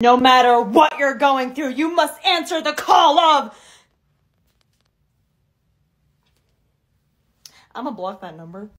No matter what you're going through, you must answer the call of. I'm gonna block that number.